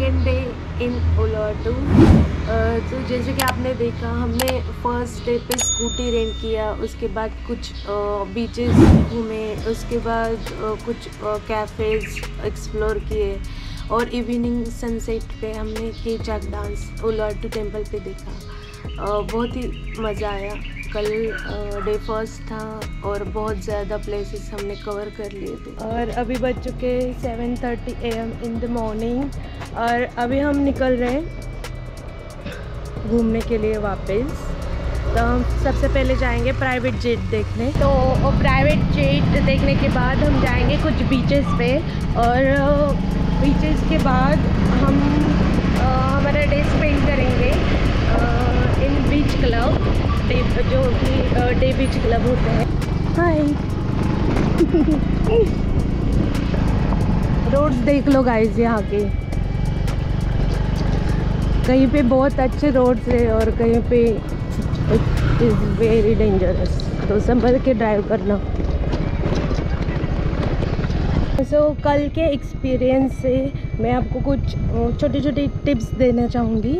guys day in uh, uh, तो जैसे कि आपने देखा हमने फ़र्स्ट डे पे स्कूटी रेंट किया उसके बाद कुछ बीचेस घूमे उसके बाद uh, कुछ कैफ़ेज़ एक्सप्लोर किए और इवनिंग सनसेट पे हमने केचाक डांस ओलाटू टेंपल पे देखा। Uh, बहुत ही मज़ा आया। कल डे फ़र्स्ट था और बहुत ज़्यादा प्लेसेस हमने कवर कर लिए थे। और अभी बज चुके seven thirty A M in the morning और अभी हम निकल रहे हैं घूमने के लिए वापस। तो हम सबसे पहले जाएँगे प्राइवेट जेट देखने। तो प्राइवेट जेट देखने के बाद हम जाएँगे कुछ बीचेस पे और बीचेस के बाद हम आ, हमारा डे स्पेंड करेंगे आ, इन बीच क्लब जो कि डे बीच क्लब होता है। हाय। रोड्स देख लो गाइस यहाँ के। कहीं पे बहुत अच्छे रोड्स है और कहीं पे इट इज़ वेरी डेंजरस तो संभल के ड्राइव करना। सो so, कल के एक्सपीरियंस से मैं आपको कुछ छोटी छोटी टिप्स देना चाहूँगी।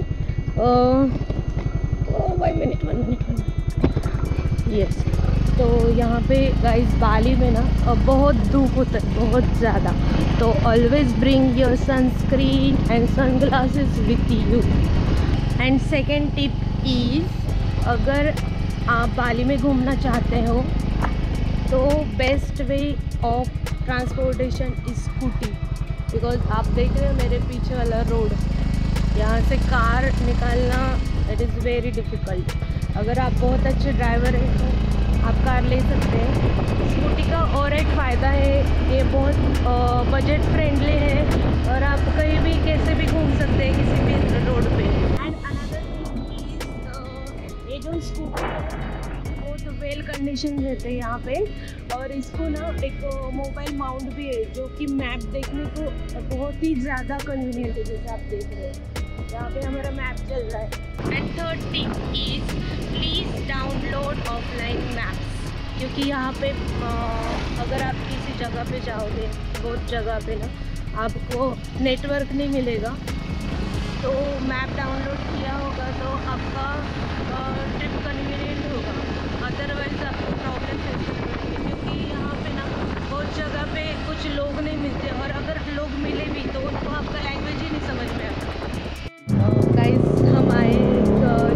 One minute one minute one yes तो यहाँ पे गाइस बाली में ना बहुत धूप होता है, बहुत ज़्यादा। तो always bring your sunscreen and sun glasses with you and second tip is अगर आप बाली में घूमना चाहते हो तो best way of transportation scooty because आप देख रहे हो मेरे पीछे वाला रोड यहाँ से कार निकालना इट इज़ वेरी डिफ़िकल्ट अगर आप बहुत अच्छे ड्राइवर हैं तो आप कार ले सकते हैं। स्कूटी का और एक फ़ायदा है, ये बहुत बजट फ्रेंडली है और आप कहीं भी, कैसे भी घूम सकते हैं किसी भी रोड पे। एंड अनदर ये जो स्कूटी है, बहुत वेल कंडीशन रहते हैं यहाँ पे। और इसको ना एक मोबाइल माउंट भी है, जो कि मैप देखने को बहुत ही ज़्यादा कन्वीनियंट है, जैसे आप देख रहे हैं। यहाँ हमारा मैप चल रहा है। And third is please download offline क्योंकि यहाँ पे अगर आप किसी जगह पे जाओगे, बहुत जगह पे ना, आपको नेटवर्क नहीं मिलेगा। तो मैप डाउनलोड किया होगा तो आपका ट्रिप कन्वीनियंट होगा। अदरवाइज़ आपको प्रॉब्लम फेस करनी क्योंकि यहाँ पे ना, बहुत जगह पे कुछ लोग नहीं मिलते। और अगर लोग मिले भी तो उनको आपका लैंग्वेज ही नहीं समझ में आता।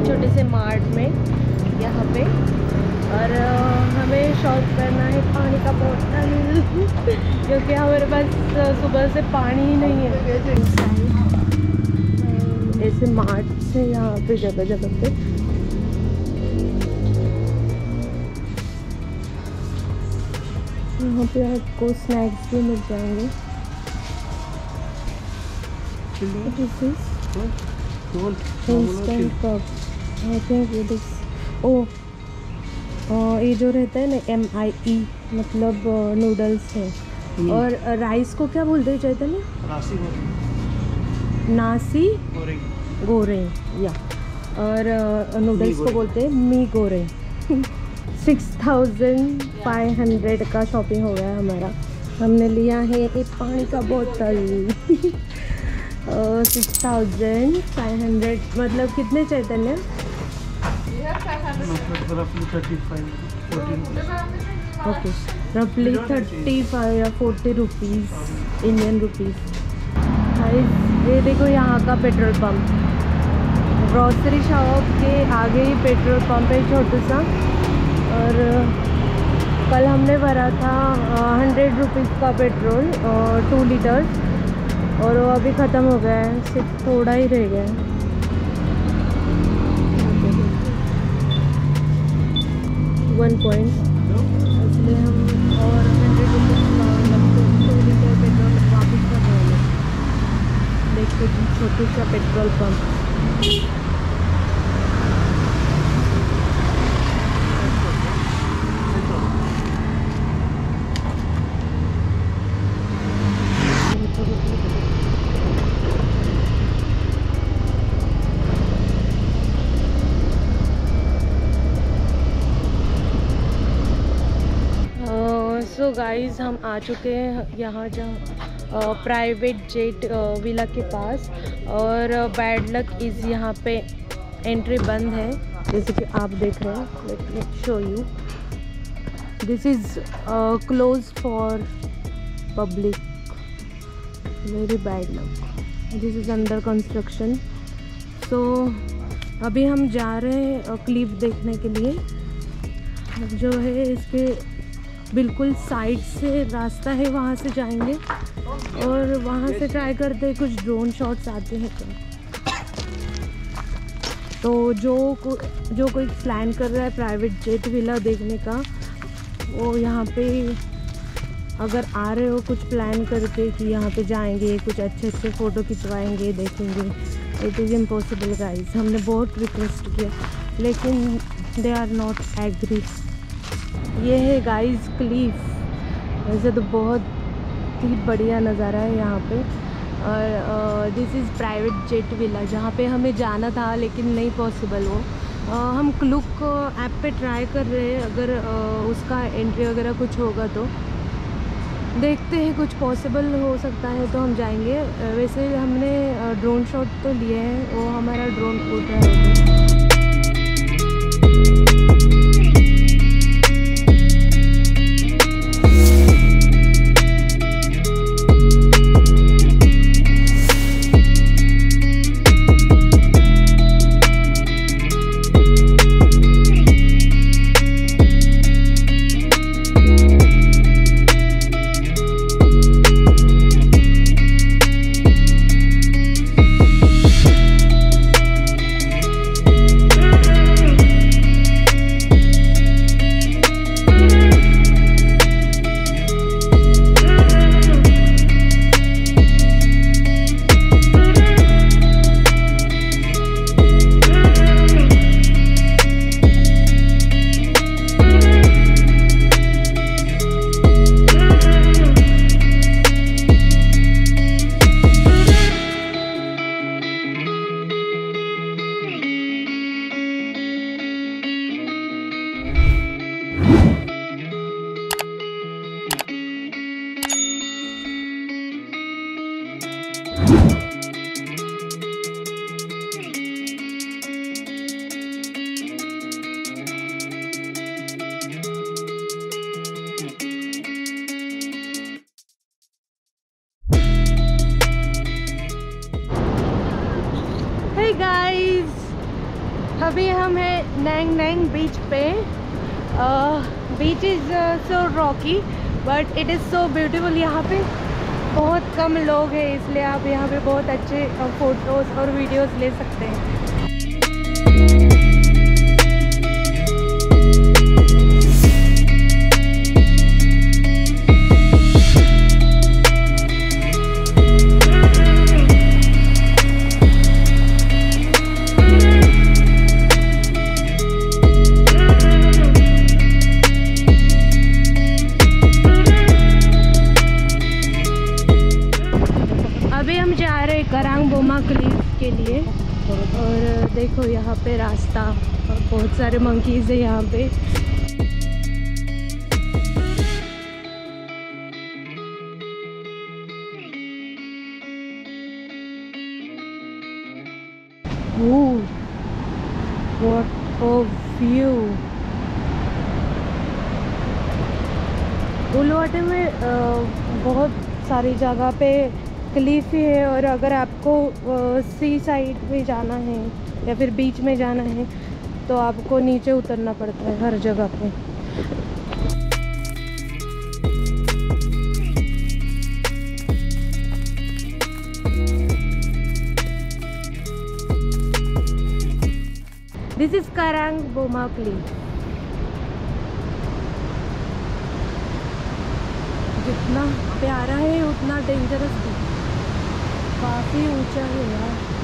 छोटे से मार्ट में यहाँ पे। और हमें शॉप करना है पानी का बोतल क्योंकि हमारे पास सुबह से पानी ही नहीं है। ऐसे मार्ट से यहाँ पे जगह जगह पे। यहाँ पे आपको स्नैक्स भी मिल जाएँगे। What is this? Cup I think it is oh ये जो रहता है ना एम आई ई मतलब नूडल्स है। और राइस को क्या बोलते हैं चैतन्य? नासी गोरे। या। और नूडल्स को बोलते हैं मी गोरे सिक्स थाउज़ेंड फाइव हंड्रेड का शॉपिंग हो गया हमारा। हमने लिया है एक पानी का बोतल। सिक्स थाउज़ेंड फाइव हंड्रेड मतलब कितने चैतन्य? ओके रफली थर्टी फाइव या फोर्टी रुपीज़ इंडियन रुपीज़ ये देखो यहाँ का पेट्रोल पंप ग्रॉसरी शॉप के आगे ही पेट्रोल पंप है छोटा सा और, कल हमने भरा था हंड्रेड रुपीज़ का पेट्रोल टू लीटर्स और वो अभी ख़त्म हो गया है, सिर्फ़ थोड़ा ही रह गया है। वन पॉइंट इसलिए हम और हंड्रेड रुपीज़ पेट्रोल वापस कर रहे हैं। देखते छोटू सा पेट्रोल पंप गाइस हम आ चुके हैं यहाँ जहाँ प्राइवेट जेट विला के पास और बैड लक इज़ यहाँ पे एंट्री बंद है। जैसे कि आप देख रहे हैं show you this is close for public very bad luck this is under construction so अभी हम जा रहे हैं क्लिप देखने के लिए। जो है इसके बिल्कुल साइड से रास्ता है वहाँ से जाएँगे। और वहाँ से ट्राई करते हैं कुछ ड्रोन शॉट्स आते हैं तो। तो जो को, जो कोई प्लान कर रहा है प्राइवेट जेट विला देखने का वो यहाँ पे अगर आ रहे हो कुछ प्लान करके कि यहाँ पे जाएँगे कुछ अच्छे अच्छे फ़ोटो खिंचवाएँगे देखेंगे। इट इज़ इम्पॉसिबल गाइस हमने बहुत रिक्वेस्ट किया लेकिन दे आर नॉट एग्री ये है गाइस क्लीफ वैसे तो बहुत ही बढ़िया नज़ारा है यहाँ पे। और this is private jet villa जहाँ पे हमें जाना था लेकिन नहीं पॉसिबल वो। uh, हम क्लुक ऐप पे ट्राई कर रहे हैं अगर uh, उसका एंट्री वगैरह कुछ होगा तो। देखते हैं कुछ पॉसिबल हो सकता है तो हम जाएँगे। वैसे हमने ड्रोन शॉट तो लिए हैं वो हमारा ड्रोन उड़ रहा है। गाइस अभी हम हैं नैंग नैंग बीच पे। Beach is so rocky but it is so beautiful यहाँ पे बहुत कम लोग हैं, इसलिए आप यहाँ पे बहुत अच्छे फ़ोटोज़ और वीडियोज़ ले सकते हैं। यहाँ पे रास्ता और बहुत सारे मंकीज़ है यहाँ पे। What a view. उलवाटे में बहुत सारी जगह पे क्लिफ ही है और अगर आपको सी साइड में जाना है या फिर बीच में जाना है तो आपको नीचे उतरना पड़ता है हर जगह पे। This is Karang Boma cliff जितना प्यारा है, उतना डेंजरस भी। काफ़ी ऊँचा है यार।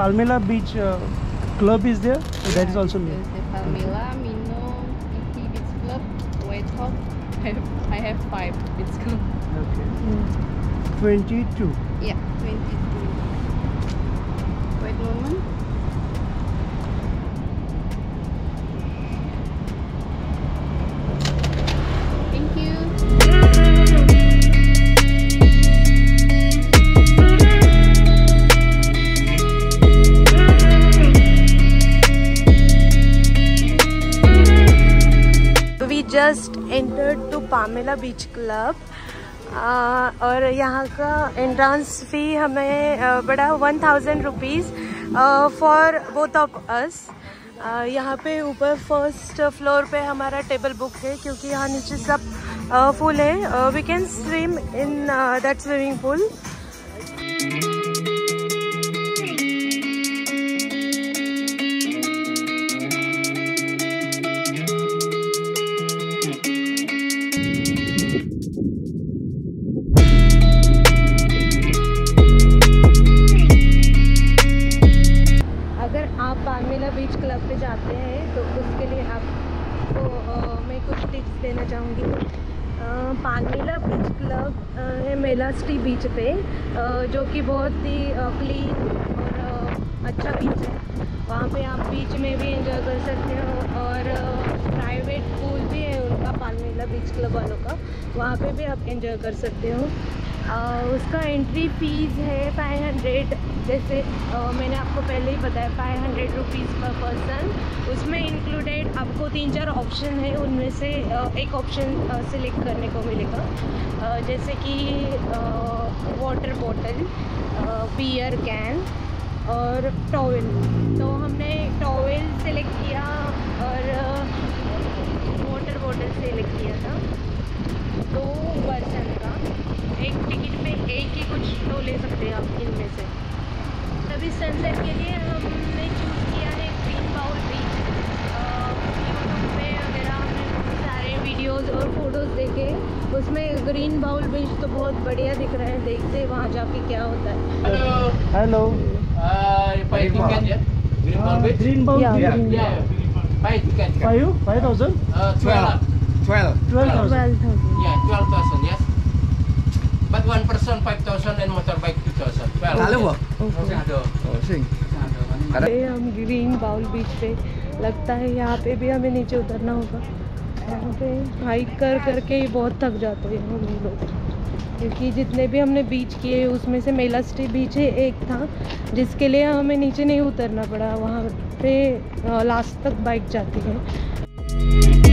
Palmela Beach uh, Club is there. So that is also new. Thursday. Palmilla, Mino, EP Beach Club, White Hawk. I have, I have five Beach Club. Okay. 22. Yeah, 22. Wait a moment. Pamela beach club. आ, और यहाँ का entrance fee हमें बड़ा one thousand rupees for both of us यहाँ पे ऊपर first floor पे हमारा टेबल बुक है क्योंकि यहाँ नीचे सब फुल है। We can swim in that swimming pool देना चाहूँगी। पानमेला बीच क्लब है मेला स्टी बीच पे जो कि बहुत ही क्लीन और अच्छा बीच है। वहाँ पे आप बीच में भी एंजॉय कर सकते हो और प्राइवेट पूल भी है उनका पानमेला बीच क्लब वालों का। वहाँ पे भी आप एंजॉय कर सकते हो। उसका एंट्री फ़ीस है फाइव हंड्रेड जैसे अ, मैंने आपको पहले ही बताया five hundred rupees per person उसमें इंक्लूडेड आपको तीन चार ऑप्शन है उनमें से अ, एक ऑप्शन सिलेक्ट करने को मिलेगा। अ, जैसे कि वाटर बॉटल बियर कैन और टॉवल तो हमने टॉवल सेलेक्ट किया और वाटर बॉटल सेलेक्ट किया था। दो पर्सन एक टिकट में एक ही कुछ तो ले सकते हैं आप इनमें से तभी सनसेट के लिए हमने चूज़ किया है ग्रीन बाउल बीच यूट्यूब पे वगैरह हमने बहुत सारे वीडियोस और फ़ोटोज़ देखे उसमें ग्रीन बाउल बीच तो बहुत बढ़िया दिख रहा है देखते हैं वहाँ जाके क्या होता है Uh, Yeah, buy ticket. Five? 5,000? Uh, 12. 12. 12,000. Twelve thousand Yeah, 12,000, yes. But one person 5,000 and motorbike 2,000. 12. Lalu yes. kok? Oh, sing. हम ग्रीन बाउल बीच पे लगता है यहाँ पे भी हमें नीचे उतरना होगा यहाँ पे हाइक कर करके ही बहुत थक जाते हैं हम लोग क्योंकि जितने भी हमने बीच किए उसमें से मेला स्टे बीच है एक था जिसके लिए हमें नीचे नहीं उतरना पड़ा वहाँ पे लास्ट तक बाइक जाती है